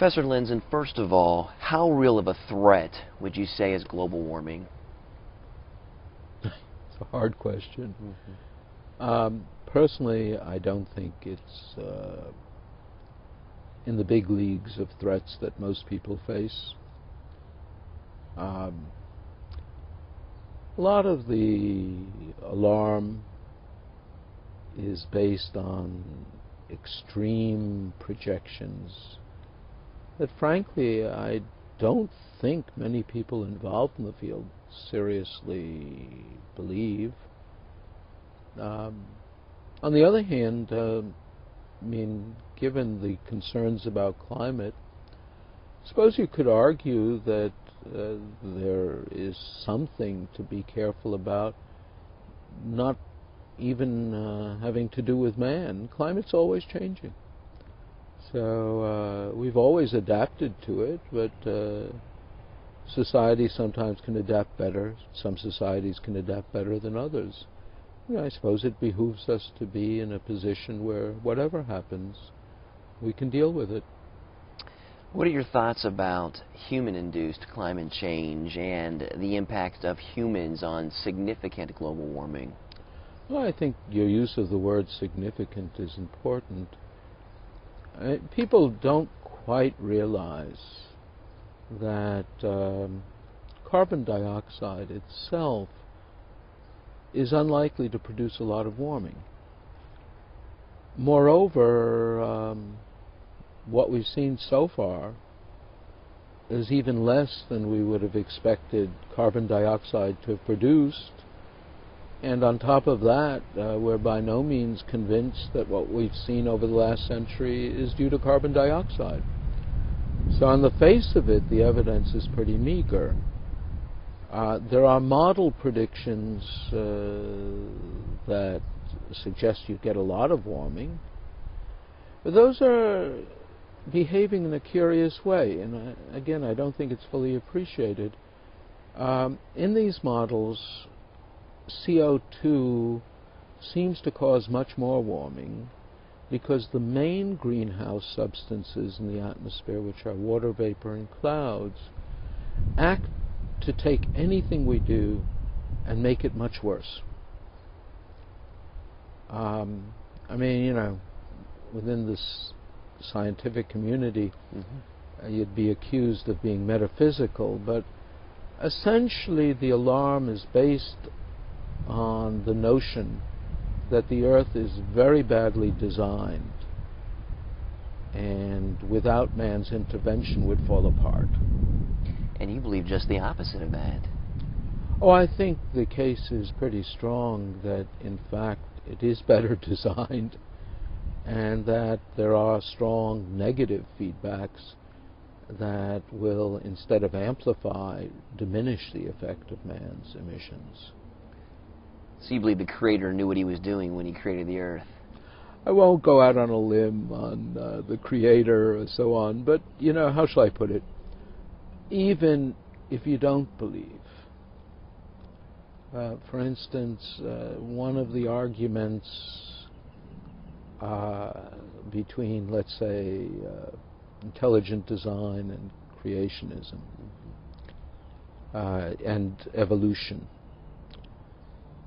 Professor Lindzen, first of all, how real of a threat would you say is global warming? it's a hard question. Mm-hmm. Um, personally, I don't think it's uh, in the big leagues of threats that most people face. Um, a lot of the alarm is based on extreme projections that frankly I don't think many people involved in the field seriously believe. Um, on the other hand, uh, I mean, given the concerns about climate, suppose you could argue that uh, there is something to be careful about, not even uh, having to do with man. Climate's always changing. So uh, we've always adapted to it, but uh, societies sometimes can adapt better. Some societies can adapt better than others. You know, I suppose it behooves us to be in a position where whatever happens, we can deal with it. What are your thoughts about human-induced climate change and the impact of humans on significant global warming? Well, I think your use of the word significant is important. People don't quite realize that um, carbon dioxide itself is unlikely to produce a lot of warming. Moreover, um, what we've seen so far is even less than we would have expected carbon dioxide to have produced and on top of that, uh, we're by no means convinced that what we've seen over the last century is due to carbon dioxide. So, on the face of it, the evidence is pretty meager. Uh, there are model predictions uh, that suggest you get a lot of warming, but those are behaving in a curious way, and I, again, I don't think it's fully appreciated. Um, in these models, CO2 seems to cause much more warming because the main greenhouse substances in the atmosphere, which are water vapor and clouds, act to take anything we do and make it much worse. Um, I mean, you know, within this scientific community, mm-hmm. uh, you'd be accused of being metaphysical, but essentially the alarm is based on the notion that the earth is very badly designed and without man's intervention would fall apart. And you believe just the opposite of that. Oh, I think the case is pretty strong that in fact it is better designed and that there are strong negative feedbacks that will, instead of amplify, diminish the effect of man's emissions. So you believe the Creator knew what He was doing when He created the earth? I won't go out on a limb on uh, the Creator and so on, but you know, how shall I put it? Even if you don't believe, uh, for instance, uh, one of the arguments uh, between, let's say, uh, intelligent design and creationism uh, and evolution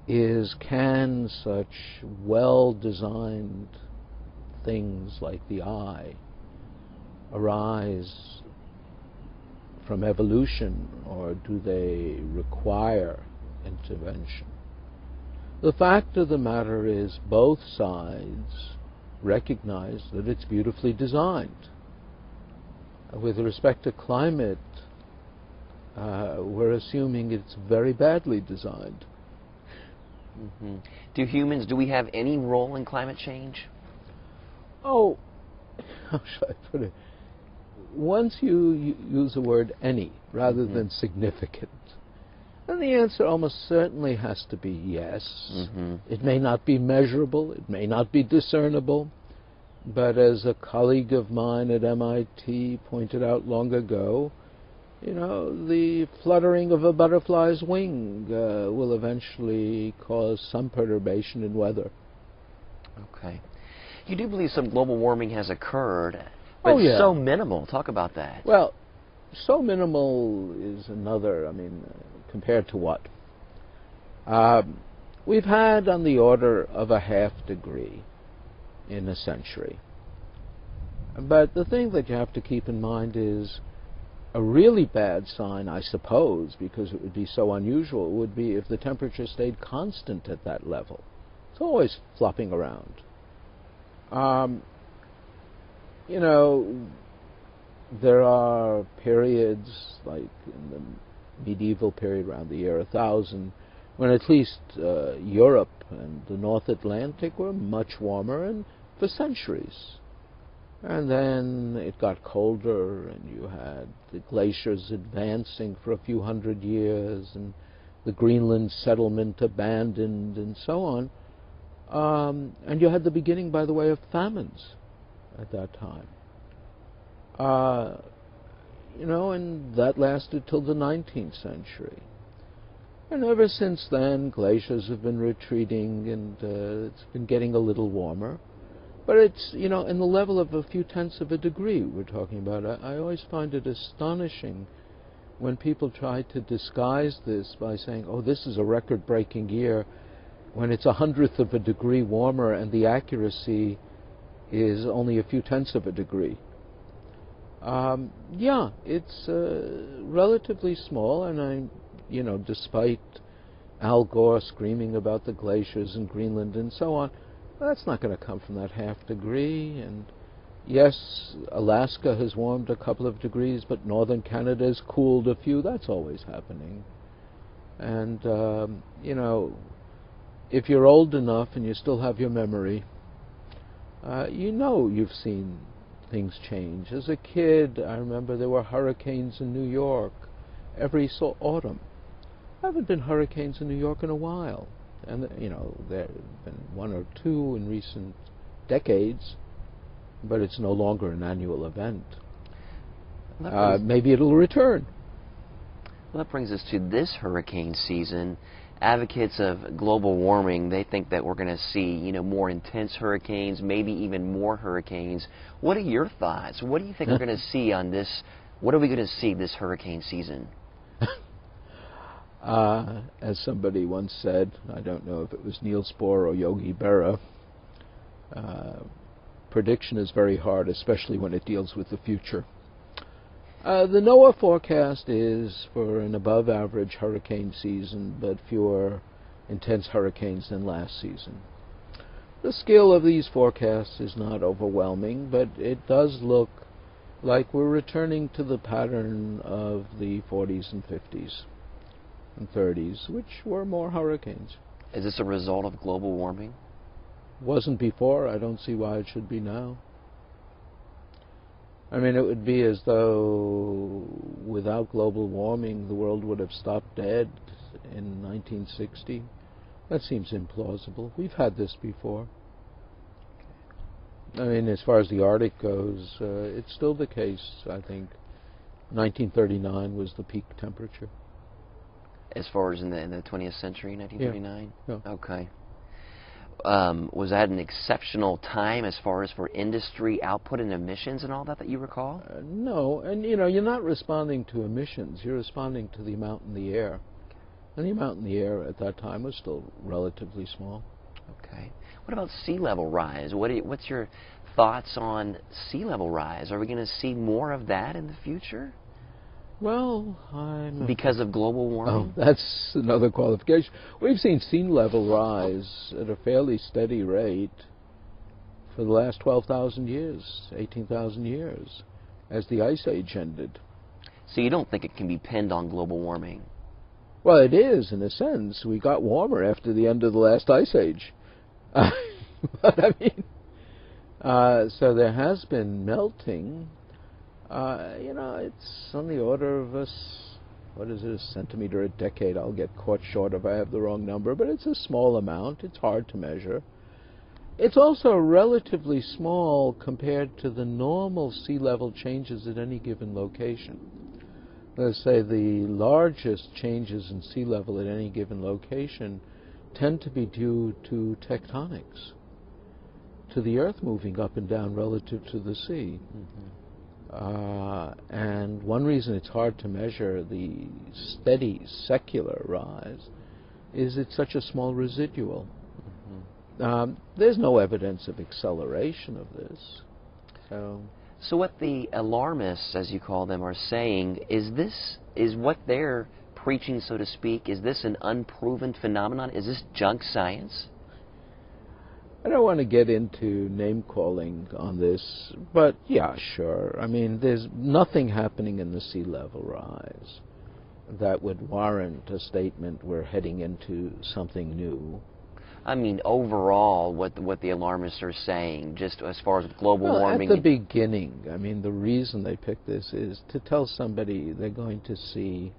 is can such well designed things like the eye arise from evolution or do they require intervention? The fact of the matter is both sides recognize that it's beautifully designed. With respect to climate, uh, we're assuming it's very badly designed. Mm-hmm. Do humans, do we have any role in climate change? Oh, how should I put it? Once you, use the word any rather mm-hmm. than significant, then the answer almost certainly has to be yes. Mm-hmm. It may not be measurable, it may not be discernible, but as a colleague of mine at MIT pointed out long ago, you know, the fluttering of a butterfly's wing uh, will eventually cause some perturbation in weather. Okay. You do believe some global warming has occurred. But Oh, yeah. so minimal. Talk about that. Well, so minimal is another. I mean, uh, compared to what? Um, we've had on the order of a half degree in a century. But the thing that you have to keep in mind is a really bad sign, I suppose, because it would be so unusual, would be if the temperature stayed constant at that level. It's always flopping around. Um, you know, there are periods, like in the medieval period around the year 1000, when at least uh, Europe and the North Atlantic were much warmer, and for centuries. And then it got colder, and you had the glaciers advancing for a few hundred years, and the Greenland settlement abandoned, and so on. Um, and you had the beginning, by the way, of famines at that time. Uh, you know, and that lasted till the 19th century. And ever since then, glaciers have been retreating, and uh, it's been getting a little warmer. But it's, you know, in the level of a few tenths of a degree we're talking about. I, I always find it astonishing when people try to disguise this by saying, oh, this is a record breaking year, when it's a hundredth of a degree warmer and the accuracy is only a few tenths of a degree. Um, yeah, it's uh, relatively small, and I, you know, despite Al Gore screaming about the glaciers in Greenland and so on, that's not going to come from that half degree. And yes, Alaska has warmed a couple of degrees, but northern Canada has cooled a few. That's always happening. And, um, you know, if you're old enough and you still have your memory, uh, you know you've seen things change. As a kid, I remember there were hurricanes in New York every so autumn. There haven't been hurricanes in New York in a while. And, you know, there have been one or two in recent decades, but it's no longer an annual event. Uh, maybe it'll return. Well, that brings us to this hurricane season. Advocates of global warming, they think that we're going to see, you know, more intense hurricanes, maybe even more hurricanes. What are your thoughts? What do you think we're going to see on this? What are we going to see this hurricane season? Uh, as somebody once said, I don't know if it was Niels Bohr or Yogi Berra, uh, prediction is very hard, especially when it deals with the future. Uh, the NOAA forecast is for an above average hurricane season, but fewer intense hurricanes than last season. The scale of these forecasts is not overwhelming, but it does look like we're returning to the pattern of the 40s and 50s and 30s, which were more hurricanes. Is this a result of global warming? Wasn't before, I don't see why it should be now. I mean, it would be as though without global warming, the world would have stopped dead in 1960. That seems implausible. We've had this before. I mean, as far as the Arctic goes, uh, it's still the case, I think. 1939 was the peak temperature. As far as in the, in the 20th century, 1939? yeah. Okay. Um, was that an exceptional time as far as for industry output and emissions and all that that you recall? Uh, no, and you know, you're not responding to emissions, you're responding to the amount in the air. And the amount in the air at that time was still relatively small. Okay. What about sea level rise? What do you, what's your thoughts on sea level rise? Are we going to see more of that in the future Well, I'm. because of global Oh, warming? that's another qualification. We've seen sea level rise at a fairly steady rate for the last 12,000 years, 18,000 years, as the Ice Age ended. So you don't think it can be pinned on global warming? Well, it is, in a sense. We got warmer after the end of the last ice age. But I mean, uh, so there has been melting. Uh, you know, it's on the order of a, what is it, a centimeter a decade. I'll get caught short if I have the wrong number, but it's a small amount. It's hard to measure. It's also relatively small compared to the normal sea level changes at any given location let's say the largest changes in sea level at any given location tend to be due to tectonics. to the Earth moving up and down relative to the sea. Uh, and one reason it's hard to measure the steady secular rise is it's such a small residual. Um, there's no evidence of acceleration of this. So, So what the alarmists, as you call them, are saying is this is what they're preaching, so to speak. Is this an unproven phenomenon? Is this junk science? I don't want to get into name calling on this, but yeah, sure. I mean, there's nothing happening in the sea level rise that would warrant a statement we're heading into something new. I mean, overall, what what the alarmists are saying, just as far as global Well, warming. at the beginning, I mean, the reason they picked this is to tell somebody they're going to see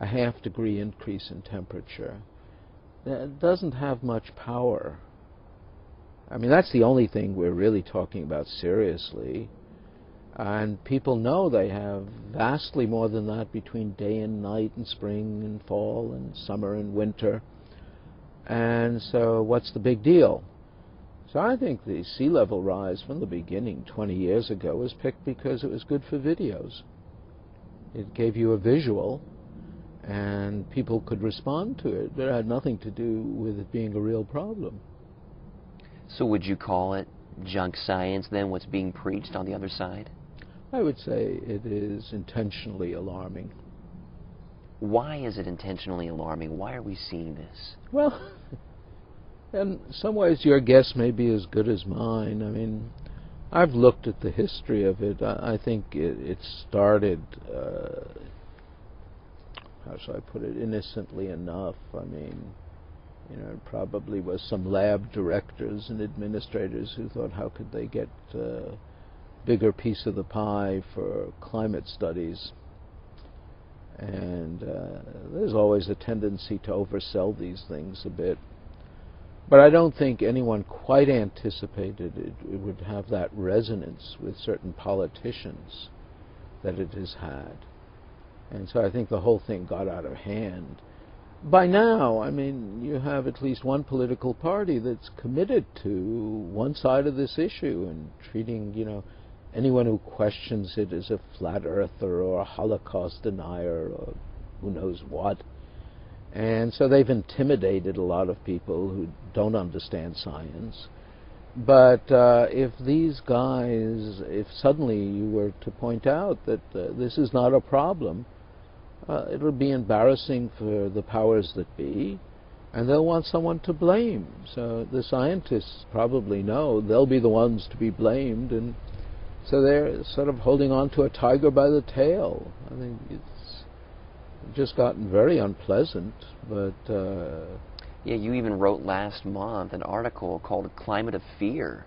a half degree increase in temperature. That doesn't have much power. I mean, that's the only thing we're really talking about seriously. And people know they have vastly more than that between day and night and spring and fall and summer and winter. And so, what's the big deal? So I think the sea level rise from the beginning, 20 years ago, was picked because it was good for videos. It gave you a visual, and people could respond to it. It had nothing to do with it being a real problem. So would you call it junk science then? What's being preached on the other side? I would say it is intentionally alarming. Why is it intentionally alarming? Why are we seeing this? Well, in some ways, your guess may be as good as mine. I mean, I've looked at the history of it. I, I think it, it started, uh, how shall I put it, innocently enough. I mean, you know, it probably was some lab directors and administrators who thought, how could they get a bigger piece of the pie for climate studies? and uh, there's always a tendency to oversell these things a bit. But I don't think anyone quite anticipated it, it would have that resonance with certain politicians that it has had. And so I think the whole thing got out of hand. By now, I mean, you have at least one political party that's committed to one side of this issue and treating, you know, anyone who questions it as a flat earther or a Holocaust denier or who knows what. And so they've intimidated a lot of people who don't understand science. But uh, if these guys, if suddenly you were to point out that uh, this is not a problem, uh, it'll be embarrassing for the powers that be, and they'll want someone to blame. So the scientists probably know they'll be the ones to be blamed, and so they're sort of holding on to a tiger by the tail. I think it's just gotten very unpleasant, but uh, Yeah, you even wrote last month an article called "Climate of Fear."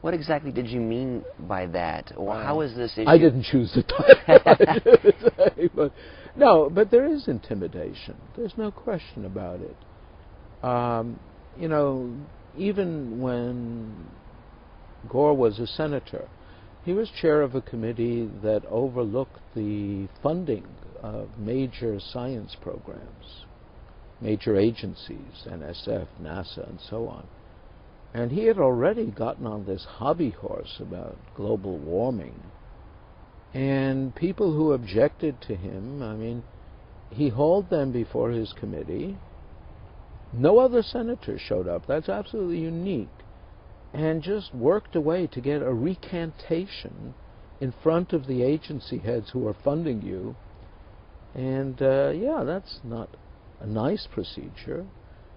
What exactly did you mean by that, or how is this issue? I didn't choose the title, No, but there is intimidation. There's no question about it. Um, you know, even when Gore was a senator, he was chair of a committee that overlooked the funding of major science programs, major agencies, NSF, NASA, and so on. And he had already gotten on this hobby horse about global warming. And people who objected to him, I mean, he hauled them before his committee. No other senator showed up. That's absolutely unique and just worked away to get a recantation in front of the agency heads who are funding you. And uh, yeah, that's not a nice procedure.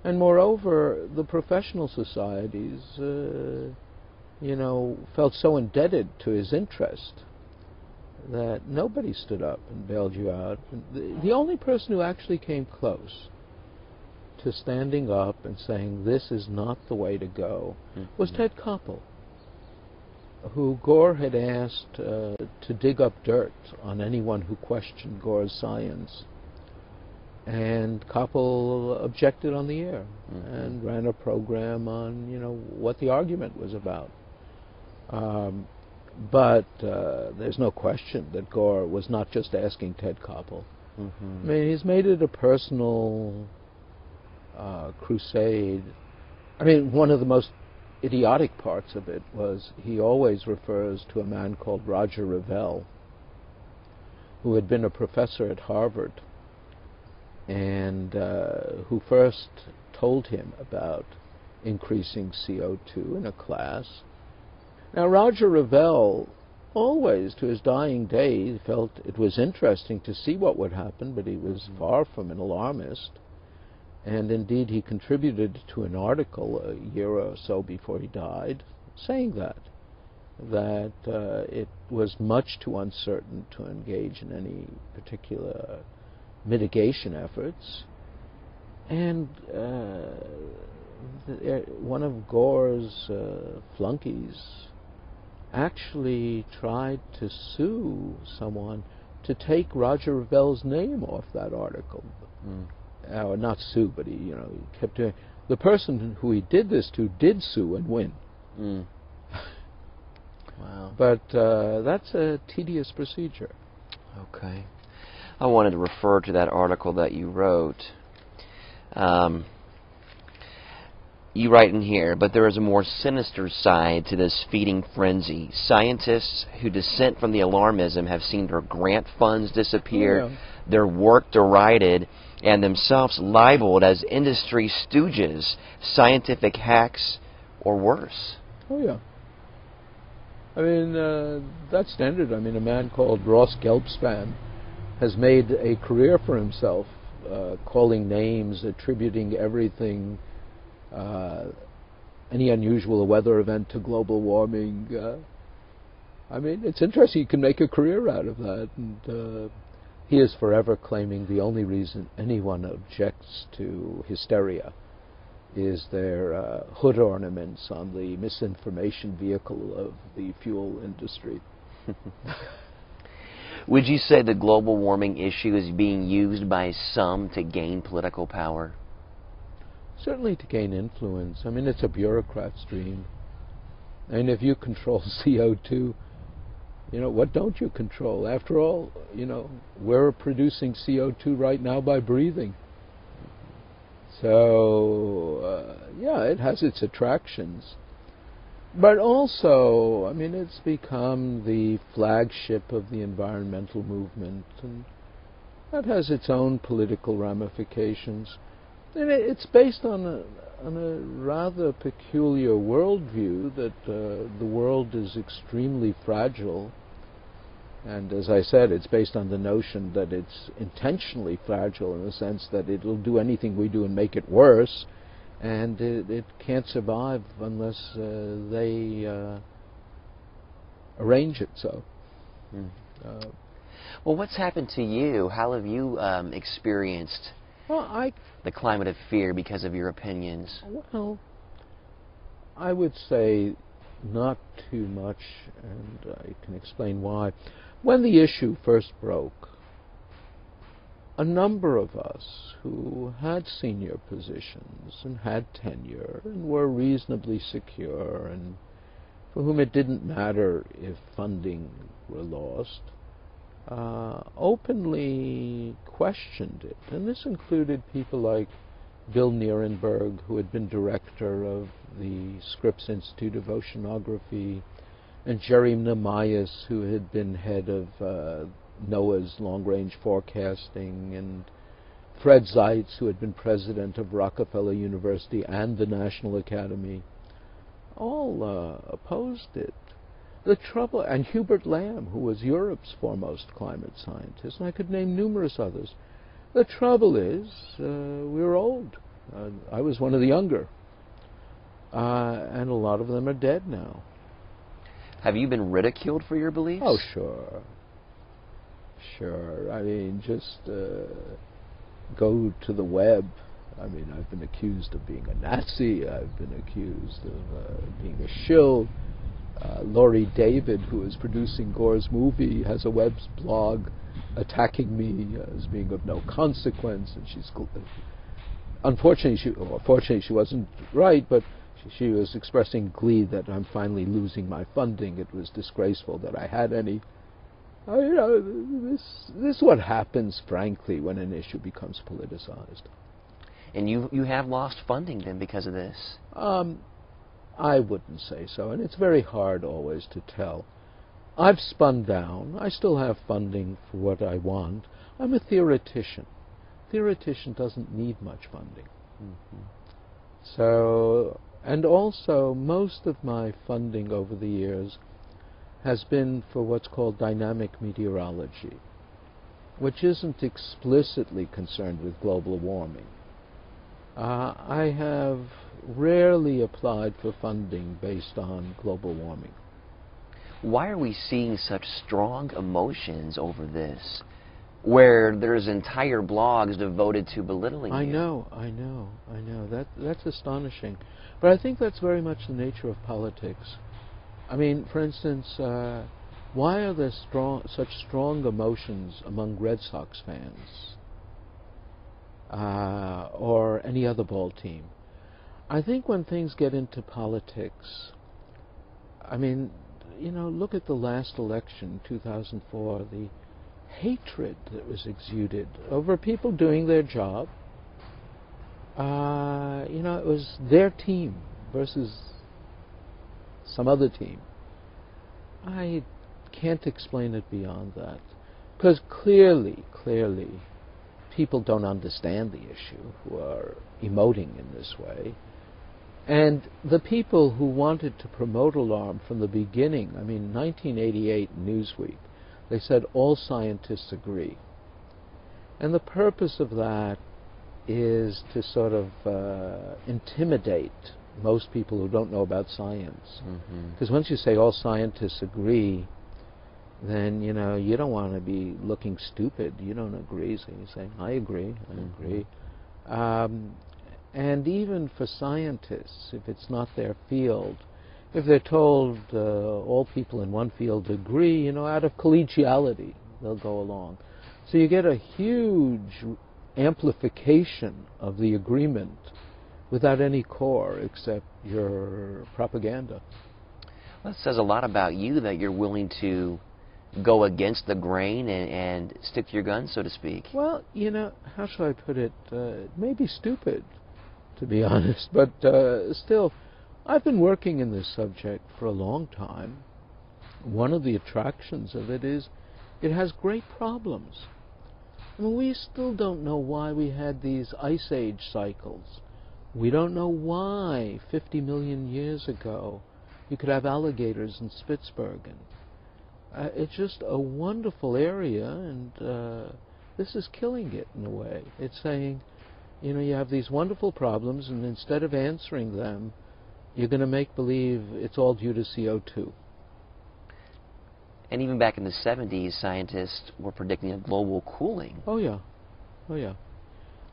And moreover, the professional societies, uh, you know, felt so indebted to his interest that nobody stood up and bailed you out. The, the only person who actually came close to standing up and saying this is not the way to go was Mhm. Ted Koppel, who Gore had asked uh, to dig up dirt on anyone who questioned Gore's science. And Koppel objected on the air Mhm. and ran a program on, you know, what the argument was about. Um, but uh, there's no question that Gore was not just asking Ted Koppel. Mhm. I mean, he's made it a personal uh, crusade. I mean, one of the most idiotic parts of it was he always refers to a man called Roger Revelle, who had been a professor at Harvard and uh, who first told him about increasing CO2 in a class. Now, Roger Revelle always, to his dying day, felt it was interesting to see what would happen, but he was far from an alarmist. And indeed, he contributed to an article a year or so before he died saying that, that uh, it was much too uncertain to engage in any particular mitigation efforts. And uh, uh, one of Gore's uh, flunkies actually tried to sue someone to take Roger Revelle's name off that article. Mm. Uh, not sue, but he, you know, he kept doing. The person who he did this to did sue and win. Mm. wow. But uh, that's a tedious procedure. Okay. I wanted to refer to that article that you wrote. Um, you write in here, but there is a more sinister side to this feeding frenzy. Scientists who dissent from the alarmism have seen their grant funds disappear, yeah. their work derided, and themselves libeled as industry stooges, scientific hacks, or worse. Oh yeah. I mean, uh, that's standard. I mean, a man called Ross Gelbspan has made a career for himself, uh, calling names, attributing everything, uh, any unusual weather event to global warming. Uh, I mean, it's interesting. You can make a career out of that, and uh, he is forever claiming the only reason anyone objects to hysteria is their uh, hood ornaments on the misinformation vehicle of the fuel industry. Would you say the global warming issue is being used by some to gain political power? Certainly to gain influence. I mean, it's a bureaucrat's dream. And if you control CO2, you know, what don't you control? After all, you know, we're producing CO2 right now by breathing. So, uh, yeah, it has its attractions. But also, I mean, it's become the flagship of the environmental movement, and that has its own political ramifications. It's based on a, on a rather peculiar worldview that uh, the world is extremely fragile. And as I said, it's based on the notion that it's intentionally fragile in the sense that it'll do anything we do and make it worse, and it, it can't survive unless uh, they uh, arrange it so. Uh, Well, what's happened to you? How have you um, experienced well, I the climate of fear because of your opinions? Well, I would say not too much, and I can explain why. When the issue first broke, a number of us who had senior positions and had tenure and were reasonably secure and for whom it didn't matter if funding were lost, uh, openly questioned it. And this included people like Bill Nierenberg, who had been director of the Scripps Institute of Oceanography, and Jerry Namias, who had been head of uh, NOAA's long-range forecasting, and Fred Seitz, who had been president of Rockefeller University and the National Academy, all uh, opposed it. The trouble, and Hubert Lamb, who was Europe's foremost climate scientist, and I could name numerous others. The trouble is, uh, we're old. Uh, I was one of the younger. Uh, and a lot of them are dead now. Have you been ridiculed for your beliefs? Oh, sure. Sure. I mean, just uh, go to the web. I mean, I've been accused of being a Nazi. I've been accused of uh, being a shill. Uh, Laurie David, who is producing Gore's movie, has a web blog attacking me as being of no consequence, and she's gl- unfortunately she well, fortunately she wasn't right, but she, she was expressing glee that I'm finally losing my funding. It was disgraceful that I had any. Uh, you know, this this is what happens, frankly, when an issue becomes politicized. And you you have lost funding then because of this. Um, I wouldn't say so, and it's very hard always to tell. I've spun down. I still have funding for what I want. I'm a theoretician. Theoretician doesn't need much funding. Mm-hmm. So, and also most of my funding over the years has been for what's called dynamic meteorology, which isn't explicitly concerned with global warming. Uh, I have rarely applied for funding based on global warming. Why are we seeing such strong emotions over this? Where there's entire blogs devoted to belittling I you. know, I know, I know. That that's astonishing, but I think that's very much the nature of politics. I mean, for instance, uh, why are there strong, such strong emotions among Red Sox fans uh, or any other ball team? I think when things get into politics, I mean, you know, look at the last election, 2004, the hatred that was exuded over people doing their job. Uh, you know, it was their team versus some other team. I can't explain it beyond that. Because clearly, clearly, people don't understand the issue who are emoting in this way. And the people who wanted to promote alarm from the beginning, I mean, 1988 Newsweek, they said all scientists agree. And the purpose of that is to sort of uh, intimidate most people who don't know about science. Mm-hmm. Because once you say all scientists agree, then you know you don't want to be looking stupid. You don't agree, so you say, "I agree, I Mhm. agree." Um, and even for scientists, if it's not their field, if they're told uh, all people in one field agree, you know, out of collegiality, they'll go along. So you get a huge amplification of the agreement without any core except your propaganda. Well, it says a lot about you that you're willing to go against the grain and, and stick to your guns, so to speak. Well, you know, how shall I put it? Uh, it may be stupid, to be honest, but uh, still, I've been working in this subject for a long time. One of the attractions of it is it has great problems. I mean, we still don't know why we had these ice age cycles. We don't know why 50 million years ago you could have alligators in Spitsbergen. Uh, it's just a wonderful area, and uh, this is killing it in a way. It's saying, you know, you have these wonderful problems, and instead of answering them, you're going to make believe it's all due to CO2. And even back in the 70s, scientists were predicting a global cooling. Oh, yeah. Oh, yeah.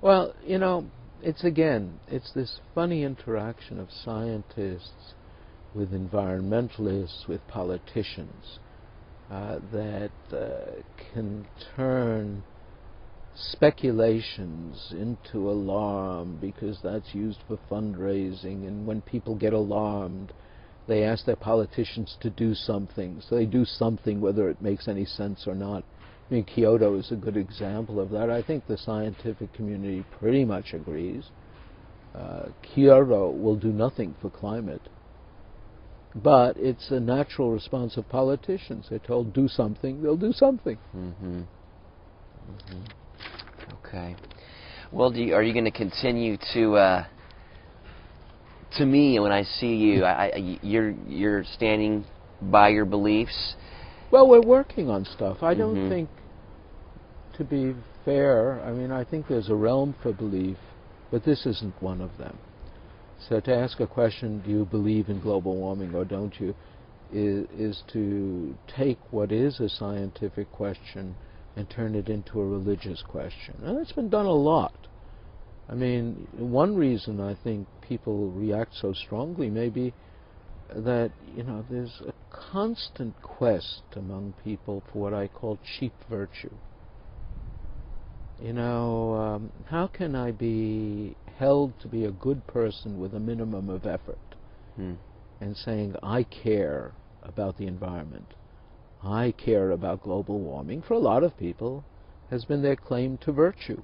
Well, you know, it's again, it's this funny interaction of scientists with environmentalists, with politicians, uh, that uh, can turn speculations into alarm because that's used for fundraising. And when people get alarmed, they ask their politicians to do something. So they do something whether it makes any sense or not. I mean, Kyoto is a good example of that. I think the scientific community pretty much agrees. Uh, Kyoto will do nothing for climate. But it's a natural response of politicians. They're told, do something, they'll do something. Mm-hmm. Mm-hmm. Okay. Well, do you, are you going to continue to? Uh, to me, when I see you, I, I, you're you're standing by your beliefs. Well, we're working on stuff. I don't Mhm. think, to be fair, I mean, I think there's a realm for belief, but this isn't one of them. So to ask a question, do you believe in global warming or don't you, is, is to take what is a scientific question and turn it into a religious question. And it's been done a lot. I mean, one reason I think people react so strongly may be that, you know, there's a constant quest among people for what I call cheap virtue. You know, um, how can I be held to be a good person with a minimum of effort Hmm. and saying, I care about the environment, I care about global warming, for a lot of people, has been their claim to virtue.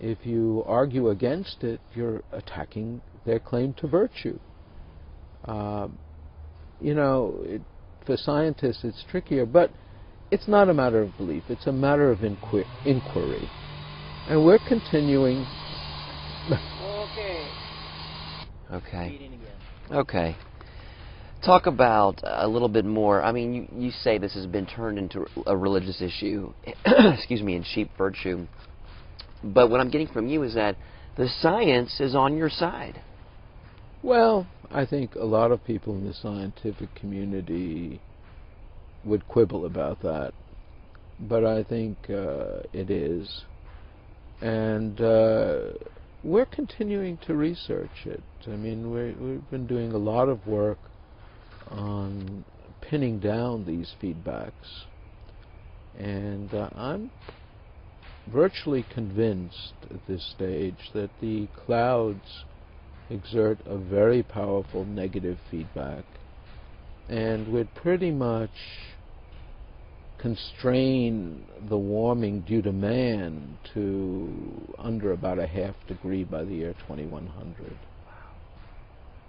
If you argue against it, you're attacking their claim to virtue. Uh, you know, it, for scientists it's trickier, but it's not a matter of belief, it's a matter of inqui- inquiry. And we're continuing. okay. Okay. Okay. Talk about a little bit more. I mean, you, you say this has been turned into a religious issue, excuse me, in sheep virtue. But what I'm getting from you is that the science is on your side. Well, I think a lot of people in the scientific community would quibble about that, but I think uh, it is. And uh, we're continuing to research it. I mean, we we've been doing a lot of work on pinning down these feedbacks. And uh, I'm virtually convinced at this stage that the clouds exert a very powerful negative feedback and would pretty much constrain the warming due to man to under about a half degree by the year 2100.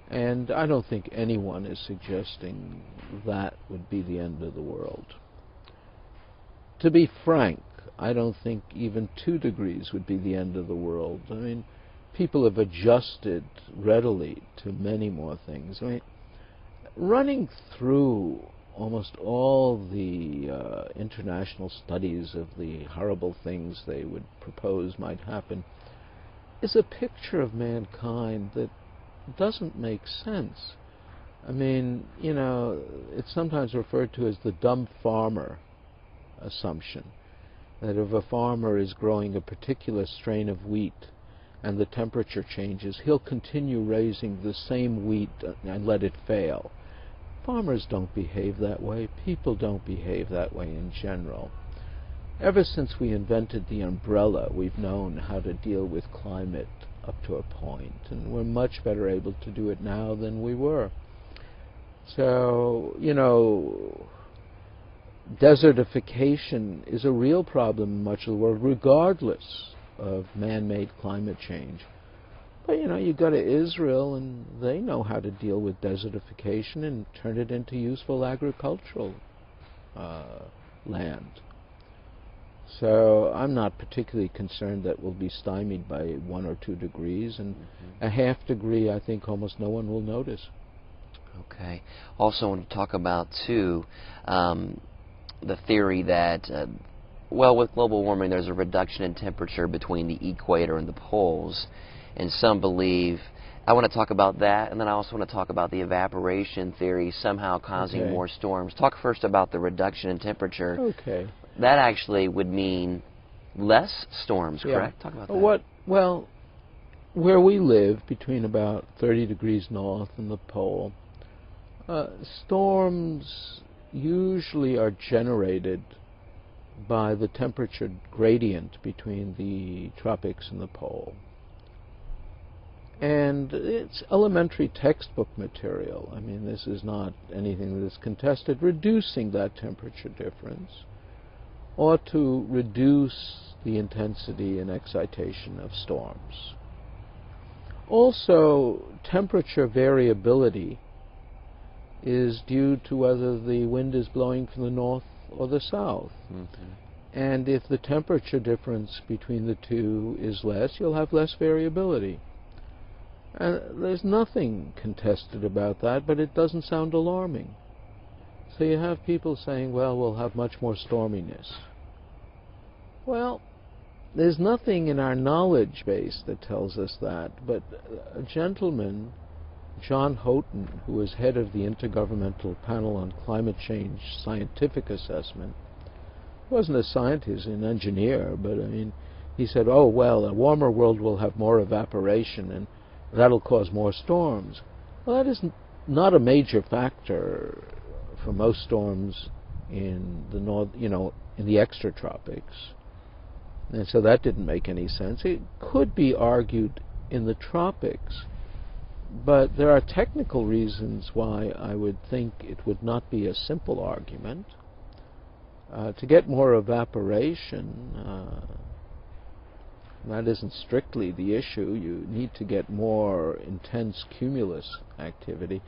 And I don't think anyone is suggesting that would be the end of the world. To be frank, I don't think even two degrees would be the end of the world. I mean, people have adjusted readily to many more things. I mean, running through almost all the uh, international studies of the horrible things they would propose might happen is a picture of mankind that doesn't make sense. I mean, you know, it's sometimes referred to as the dumb farmer assumption that if a farmer is growing a particular strain of wheat and the temperature changes, he'll continue raising the same wheat and let it fail. Farmers don't behave that way. People don't behave that way in general. Ever since we invented the umbrella, we've known how to deal with climate up to a point, and we're much better able to do it now than we were. So, you know, desertification is a real problem in much of the world, regardless of man-made climate change. But you know, you go to Israel and they know how to deal with desertification and turn it into useful agricultural uh, land. So I'm not particularly concerned that we'll be stymied by one or two degrees, and mm-hmm. a half degree, I think almost no one will notice. Okay. Also, I want to talk about too um, the theory that, uh, well, with global warming, there's a reduction in temperature between the equator and the poles, and some believe. I want to talk about that, and then I also want to talk about the evaporation theory somehow causing okay. more storms. Talk first about the reduction in temperature. Okay that actually would mean less storms, yeah. correct? Talk about that. What? Well, where we live, between about 30 degrees north and the pole, uh, storms usually are generated by the temperature gradient between the tropics and the pole. And it's elementary textbook material. I mean, this is not anything that is contested. Reducing that temperature difference ought to reduce the intensity and excitation of storms. Also, temperature variability is due to whether the wind is blowing from the north or the south. Mm-hmm. And if the temperature difference between the two is less, you'll have less variability. And there's nothing contested about that, but it doesn't sound alarming. So you have people saying, well, we'll have much more storminess. Well, there's nothing in our knowledge base that tells us that, but a gentleman, John Houghton, who was head of the Intergovernmental Panel on Climate Change Scientific Assessment, wasn't a scientist, an engineer, but I mean, he said, oh, well, a warmer world will have more evaporation and that'll cause more storms. Well, that is not a major factor for most storms in the north, you know, in the extratropics. And so that didn't make any sense. It could be argued in the tropics, but there are technical reasons why I would think it would not be a simple argument. Uh, to get more evaporation, uh, that isn't strictly the issue. You need to get more intense cumulus activity.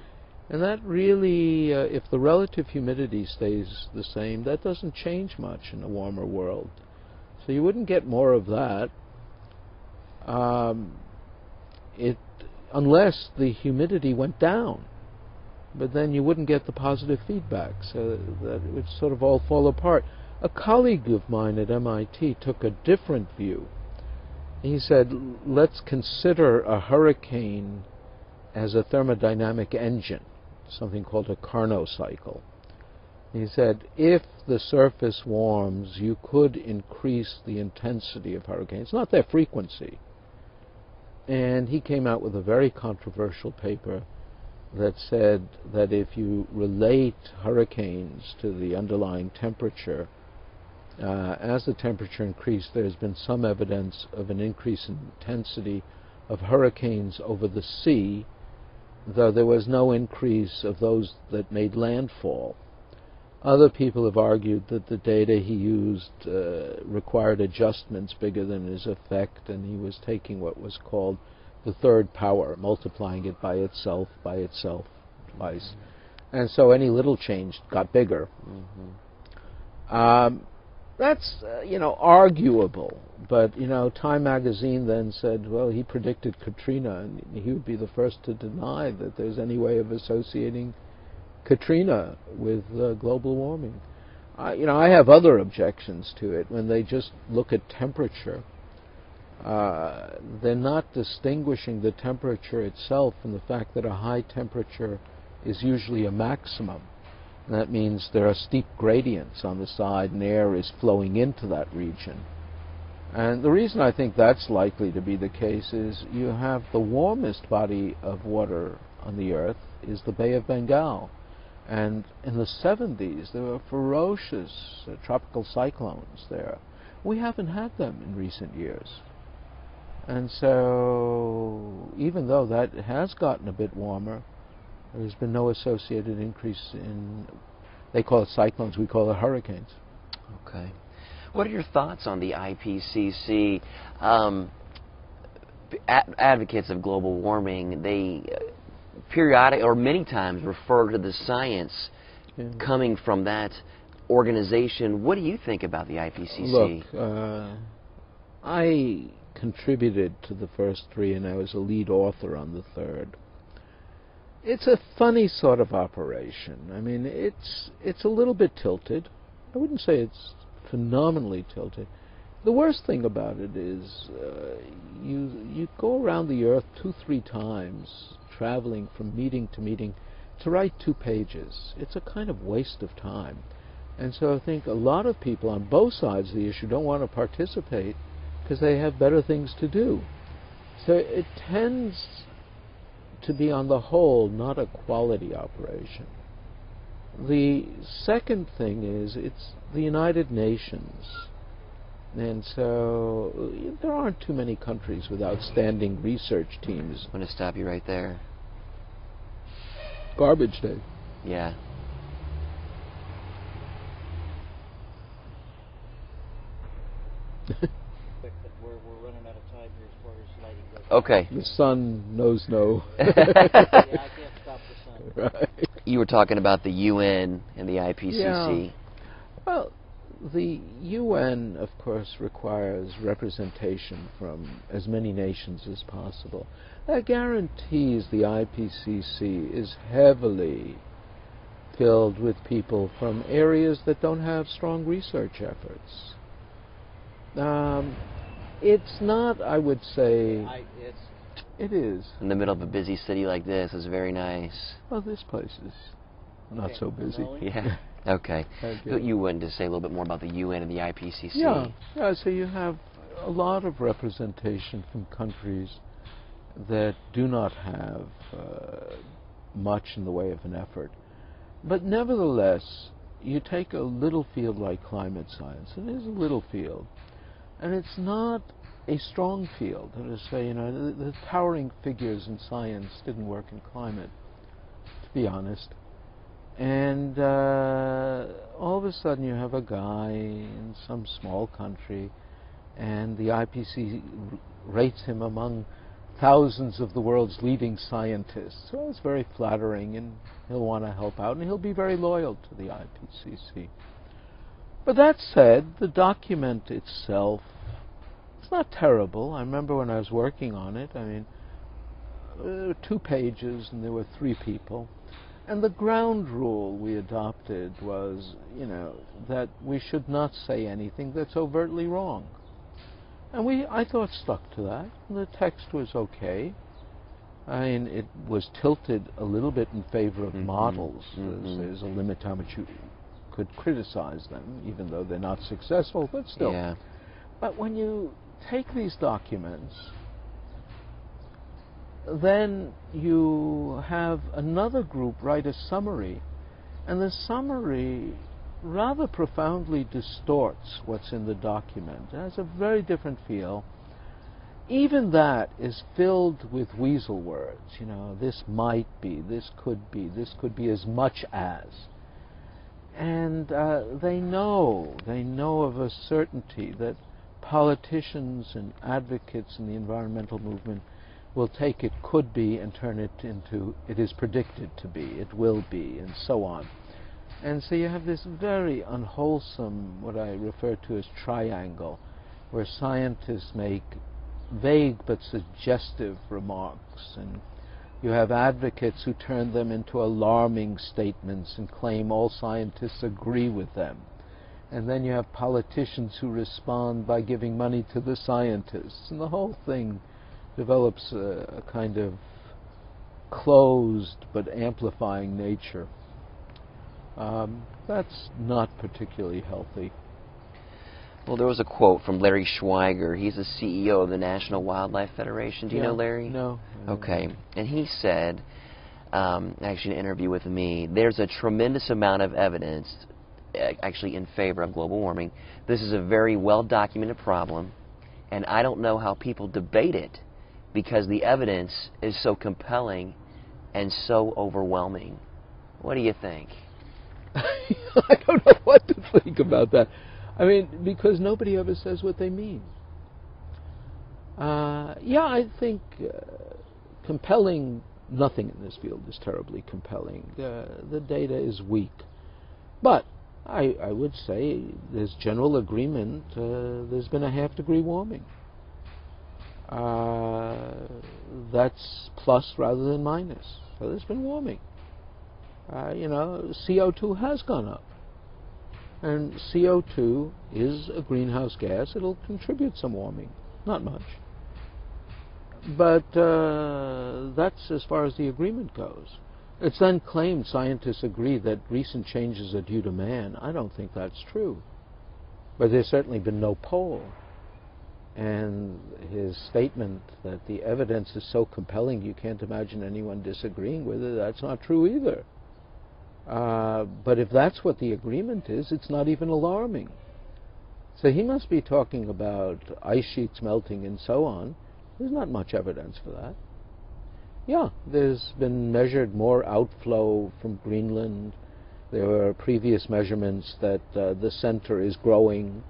And that really, uh, if the relative humidity stays the same, that doesn't change much in a warmer world. So you wouldn't get more of that. Um, it unless the humidity went down. But then you wouldn't get the positive feedback, so that it would sort of all fall apart. A colleague of mine at MIT took a different view. He said, let's consider a hurricane as a thermodynamic engine, something called a Carnot cycle. He said, if the surface warms, you could increase the intensity of hurricanes, not their frequency, and he came out with a very controversial paper that said that if you relate hurricanes to the underlying temperature, uh, as the temperature increased, there's been some evidence of an increase in intensity of hurricanes over the sea, though there was no increase of those that made landfall. Other people have argued that the data he used uh, required adjustments bigger than his effect, and he was taking what was called the third power, multiplying it by itself, by itself, twice. Mm-hmm. And so any little change got bigger. Mm-hmm. Um, that's, uh, you know, arguable. But, you know, Time magazine then said, well, he predicted Katrina, and he would be the first to deny that there's any way of associating Katrina with uh, global warming. I, you know, I have other objections to it when they just look at temperature. Uh, they're not distinguishing the temperature itself from the fact that a high temperature is usually a maximum. And that means there are steep gradients on the side and air is flowing into that region. And the reason I think that's likely to be the case is you have the warmest body of water on the earth is the Bay of Bengal. And in the 70s, there were ferocious uh, tropical cyclones there. We haven't had them in recent years. And so, even though that has gotten a bit warmer, there's been no associated increase in, they call it cyclones, we call it hurricanes. Okay. What are your thoughts on the IPCC? Um, advocates of global warming, they uh, periodic or many times refer to the science yeah. coming from that organization. What do you think about the IPCC? Look, uh, I contributed to the first three, and I was a lead author on the third. It's a funny sort of operation. I mean, it's it's a little bit tilted. I wouldn't say it's phenomenally tilted. The worst thing about it is uh, you you go around the earth two three times traveling from meeting to meeting to write two pages. It's a kind of waste of time. And so I think a lot of people on both sides of the issue don't want to participate because they have better things to do. So it tends to be, on the whole, not a quality operation. The second thing is it's the United Nations. And so uh, there aren't too many countries with outstanding research teams. I'm going to stop you right there. Garbage day. Yeah. Okay. The sun knows no. yeah, I can't stop the sun. Right. You were talking about the UN and the IPCC. Yeah. Well, the UN, of course, requires representation from as many nations as possible. That guarantees the IPCC is heavily filled with people from areas that don't have strong research efforts. Um, it's not, I would say. I, it's it is. In the middle of a busy city like this is very nice. Well, this place is not okay. so busy. Yeah. Okay. you. you wanted to say a little bit more about the UN and the IPCC. Yeah. Yeah. So you have a lot of representation from countries that do not have uh, much in the way of an effort, but nevertheless, you take a little field like climate science. And it is a little field, and it's not a strong field. To say, you know, the, the towering figures in science didn't work in climate, to be honest. And uh, all of a sudden, you have a guy in some small country, and the IPC rates him among thousands of the world's leading scientists. So it's very flattering, and he'll want to help out, and he'll be very loyal to the IPCC. But that said, the document itself it's not terrible. I remember when I was working on it, I mean, were two pages and there were three people. And the ground rule we adopted was, you know, that we should not say anything that's overtly wrong. And we, I thought, stuck to that. The text was okay. I mean, it was tilted a little bit in favor of Mhm. models. Mhm. There's, there's a limit to how much you could criticize them, even though they're not successful, but still. Yeah. But when you take these documents, then you have another group write a summary, and the summary rather profoundly distorts what's in the document. It has a very different feel. Even that is filled with weasel words. You know, this might be, this could be, this could be as much as. And uh, they know, they know of a certainty that politicians and advocates in the environmental movement will take it could be and turn it into it is predicted to be, it will be, and so on. And so you have this very unwholesome, what I refer to as triangle, where scientists make vague but suggestive remarks, and you have advocates who turn them into alarming statements and claim all scientists agree with them. And then you have politicians who respond by giving money to the scientists. And the whole thing develops a, a kind of closed but amplifying nature. Um, that's not particularly healthy. Well, there was a quote from Larry Schweiger. He's the CEO of the National Wildlife Federation. Do you Yeah, know Larry? No. Okay. And he said, um, actually, in an interview with me, there's a tremendous amount of evidence uh, actually in favor of global warming. This is a very well documented problem, and I don't know how people debate it because the evidence is so compelling and so overwhelming. What do you think? I don't know what to think about that. I mean, because nobody ever says what they mean. Uh, yeah, I think uh, compelling, nothing in this field is terribly compelling. Uh, the data is weak. But I, I would say there's general agreement uh, there's been a half degree warming. Uh, that's plus rather than minus. So there's been warming. Uh, you know, CO2 has gone up. And CO2 is a greenhouse gas. It'll contribute some warming, not much. But uh, that's as far as the agreement goes. It's then claimed scientists agree that recent changes are due to man. I don't think that's true. But there's certainly been no poll. And his statement that the evidence is so compelling you can't imagine anyone disagreeing with it, that's not true either. Uh, but if that's what the agreement is, it's not even alarming. So he must be talking about ice sheets melting and so on. There's not much evidence for that. Yeah, there's been measured more outflow from Greenland. There were previous measurements that uh, the center is growing.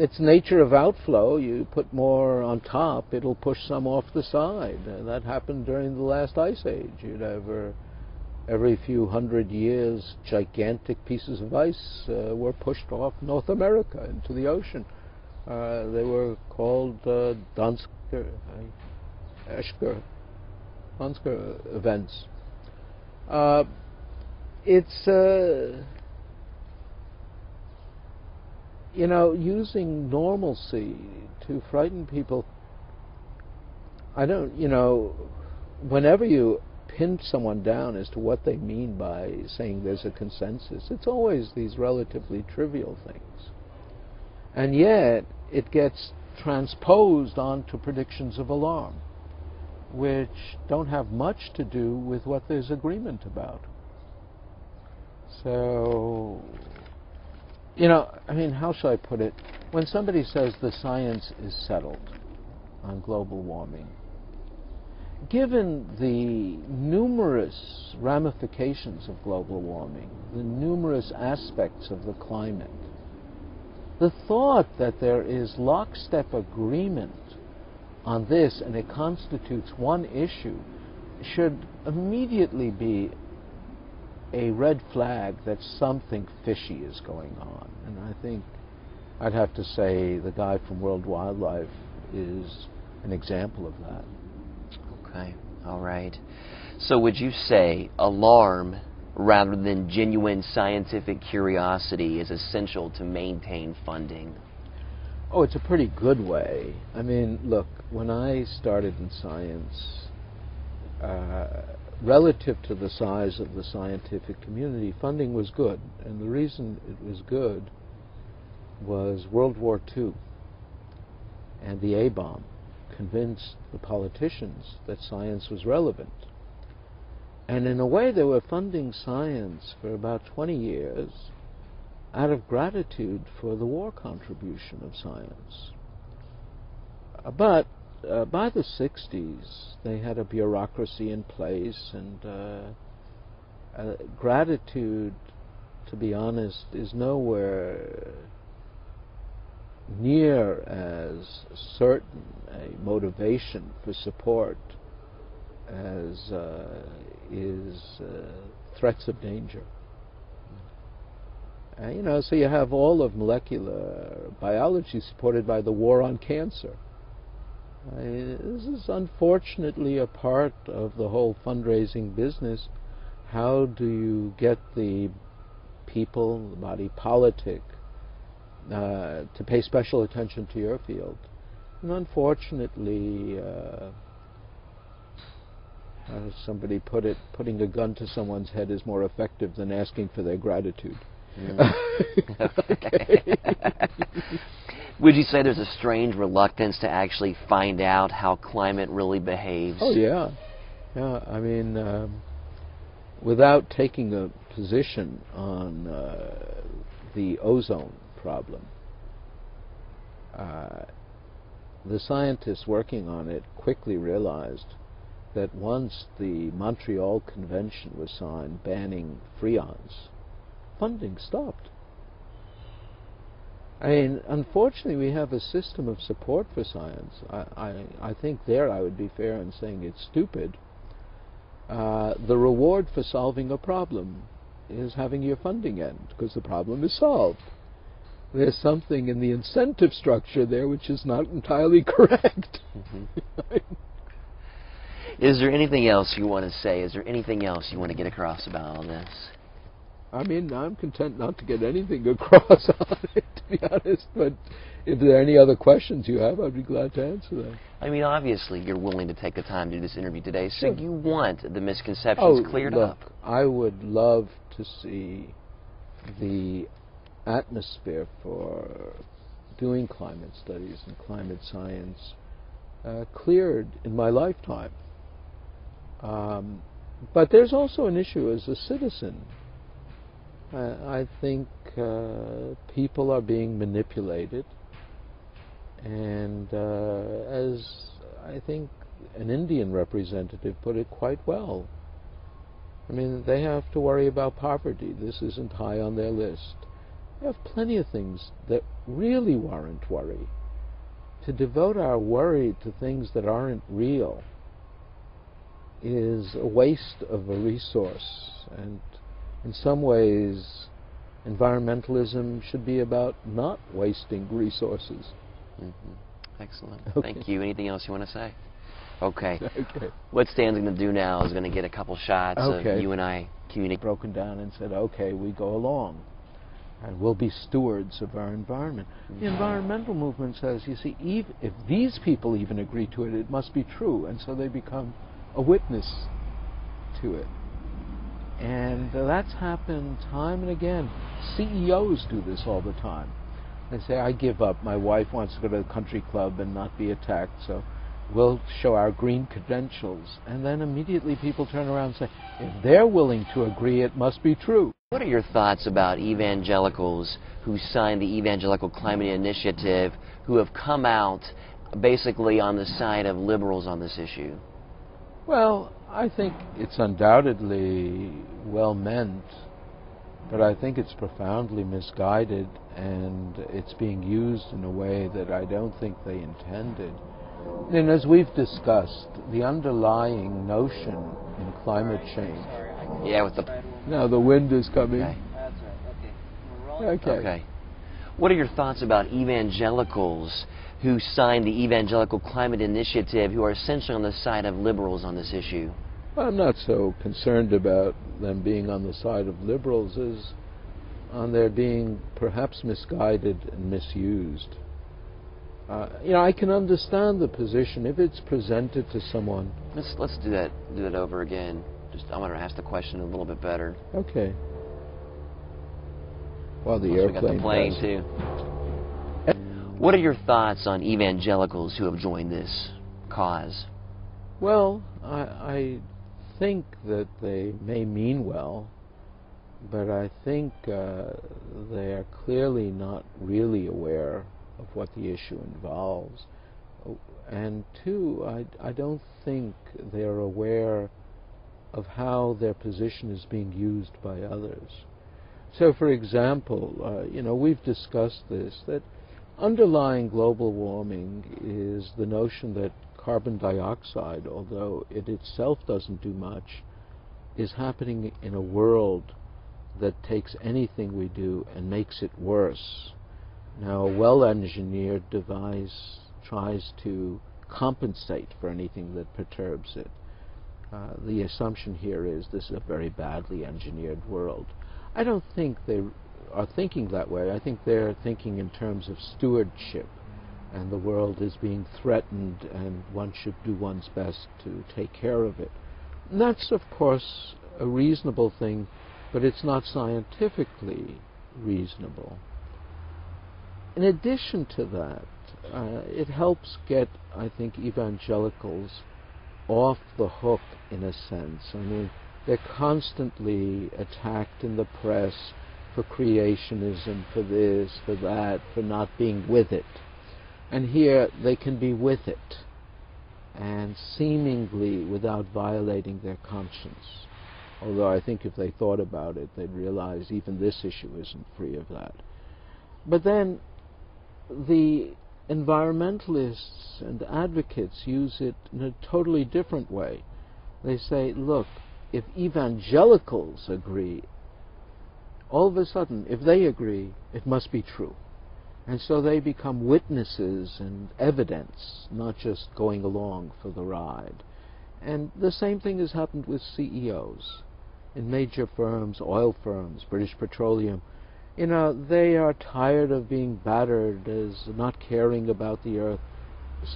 It's nature of outflow. You put more on top, it'll push some off the side. Uh, that happened during the last ice age. You'd uh, every few hundred years, gigantic pieces of ice uh, were pushed off North America into the ocean. Uh, they were called uh, Dansgaard, uh, Oeschger, Dansgaard events. It's, uh, you know, using normalcy to frighten people. I don't, you know, whenever you pin someone down as to what they mean by saying there's a consensus. It's always these relatively trivial things. And yet, it gets transposed onto predictions of alarm, which don't have much to do with what there's agreement about. So, you know, I mean, how shall I put it? When somebody says the science is settled on global warming, given the numerous ramifications of global warming, the numerous aspects of the climate, the thought that there is lockstep agreement on this and it constitutes one issue should immediately be a red flag that something fishy is going on. And I think I'd have to say the guy from World Wildlife is an example of that. Okay, all right. So would you say alarm rather than genuine scientific curiosity is essential to maintain funding? Oh, it's a pretty good way. I mean, look, when I started in science, uh, relative to the size of the scientific community, funding was good. And the reason it was good was World War II and the A bomb convinced the politicians that science was relevant. And in a way, they were funding science for about 20 years out of gratitude for the war contribution of science. Uh, but uh, by the 60s, they had a bureaucracy in place, and uh, uh, gratitude, to be honest, is nowhere near as certain a motivation for support as uh, is uh, threats of danger. Uh, you know, so you have all of molecular biology supported by the war on cancer. Uh, this is unfortunately a part of the whole fundraising business. How do you get the people, the body politic, uh, to pay special attention to your field? And unfortunately, uh, as somebody put it, putting a gun to someone's head is more effective than asking for their gratitude. Mm. Would you say there's a strange reluctance to actually find out how climate really behaves? Oh yeah, yeah. I mean, um, without taking a position on uh, the ozone problem, uh, the scientists working on it quickly realized that once the Montreal Convention was signed banning freons, funding stopped. I mean, unfortunately, we have a system of support for science. I, I, I think there I would be fair in saying it's stupid. Uh, the reward for solving a problem is having your funding end because the problem is solved. There's something in the incentive structure there which is not entirely correct. Mm-hmm. is there anything else you want to say? Is there anything else you want to get across about all this? I mean, I'm content not to get anything across on it, to be honest. But if there are any other questions you have, I'd be glad to answer them. I mean, obviously, you're willing to take the time to do this interview today, so sure. you want the misconceptions oh, cleared look, up. I would love to see the atmosphere for doing climate studies and climate science uh, cleared in my lifetime. Um, but there's also an issue as a citizen I, think uh, people are being manipulated, and uh, as I think an Indian representative put it quite well. I mean, they have to worry about poverty. This isn't high on their list. They have plenty of things that really warrant worry. To devote our worry to things that aren't real is a waste of a resource, and in some ways, environmentalism should be about not wasting resources. Mm-hmm. Excellent. Okay. Thank you. Anything else you want to say? Okay. okay. What Stan's going to do now is going to get a couple shots okay. of you and I communicating. Broken down and said, okay, we go along. And we'll be stewards of our environment. Mm-hmm. The environmental movement says, you see, if these people even agree to it, it must be true. And so they become a witness to it. And that's happened time and again. CEOs do this all the time. They say, I give up. My wife wants to go to the country club and not be attacked, so we'll show our green credentials. And then immediately people turn around and say, if they're willing to agree, it must be true. What are your thoughts about evangelicals who signed the Evangelical Climate Initiative who have come out basically on the side of liberals on this issue? Well, I think it's undoubtedly well meant, but I think it's profoundly misguided and it's being used in a way that I don't think they intended. And as we've discussed, the underlying notion in climate change. Sorry, I can't Yeah, with the- Now the wind is coming. Okay. That's right. Okay. Okay. Okay. What are your thoughts about evangelicals who signed the Evangelical Climate Initiative, who are essentially on the side of liberals on this issue? I'm not so concerned about them being on the side of liberals as on their being perhaps misguided and misused. Uh, you know, I can understand the position if it's presented to someone. Let's let's do that do that over again. Just I want to ask the question a little bit better. Okay. Well, the Plus we got airplane. the plane too. What are your thoughts on evangelicals who have joined this cause? Well, I, I think that they may mean well, but I think uh, they are clearly not really aware of what the issue involves. And two, I, I don't think they're aware of how their position is being used by others. So, for example, uh, you know, we've discussed this that underlying global warming is the notion that carbon dioxide, although it itself doesn't do much, is happening in a world that takes anything we do and makes it worse. Now, a well engineered device tries to compensate for anything that perturbs it. Uh, the assumption here is this is a very badly engineered world. I don't think they are thinking that way. I think they're thinking in terms of stewardship, and the world is being threatened, and one should do one's best to take care of it. And that's, of course, a reasonable thing, but it's not scientifically reasonable. In addition to that, uh, it helps get, I think, evangelicals off the hook in a sense. I mean, they're constantly attacked in the press for creationism, for this, for that, for not being with it. And here they can be with it, and seemingly without violating their conscience. Although I think if they thought about it, they'd realize even this issue isn't free of that. But then the environmentalists and advocates use it in a totally different way. They say, look, if evangelicals agree, all of a sudden, if they agree, it must be true. And so they become witnesses and evidence, not just going along for the ride. And the same thing has happened with CEOs in major firms, oil firms, British Petroleum. You know, they are tired of being battered as not caring about the earth.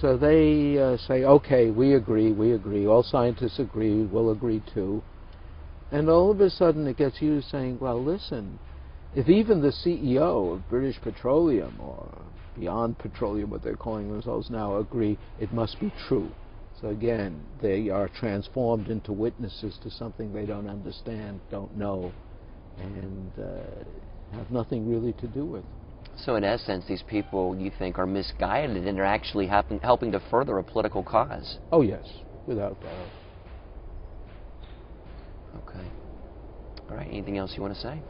So they uh, say, okay, we agree, we agree, all scientists agree, we'll agree too. And all of a sudden it gets used saying, well, listen, if even the CEO of British Petroleum, or Beyond Petroleum, what they're calling themselves now, agree, it must be true. So again, they are transformed into witnesses to something they don't understand, don't know, and uh, have nothing really to do with. So in essence, these people you think are misguided and are actually helping to further a political cause. Oh yes, without doubt. Okay. All right. Anything else you want to say?